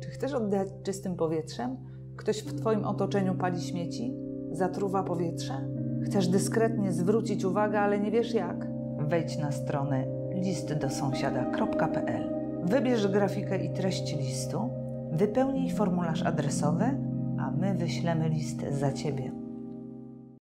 Czy chcesz oddychać czystym powietrzem? Ktoś w Twoim otoczeniu pali śmieci? Zatruwa powietrze? Chcesz dyskretnie zwrócić uwagę, ale nie wiesz jak? Wejdź na stronę listdosąsiada.pl. Wybierz grafikę i treść listu, wypełnij formularz adresowy, a my wyślemy list za Ciebie.